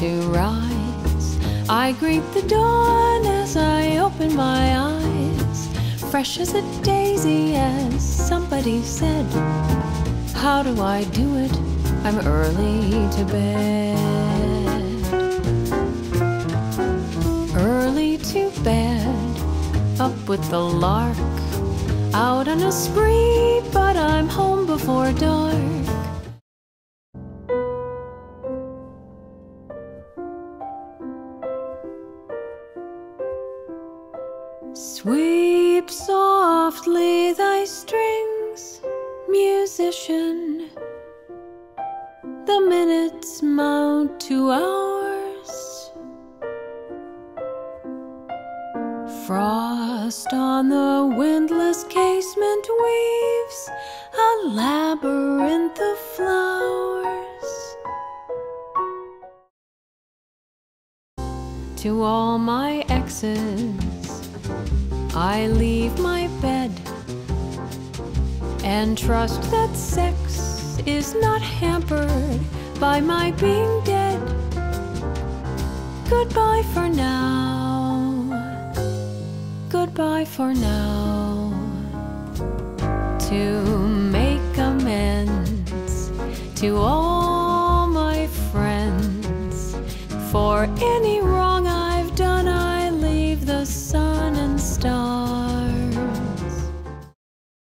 to rise. I greet the dawn as I open my eyes. Fresh as a daisy, as somebody said. How do I do it? I'm early to bed. Early to bed, up with the lark. Out on a spree, but I'm home before dark. Sweep softly thy strings, musician. The minutes mount to hours. Frost on the windless casement weaves a labyrinth of flowers. To all my exes, I leave my bed and trust that sex is not hampered by my being dead. Goodbye for now. Goodbye for now. To make amends to all my friends for any wrong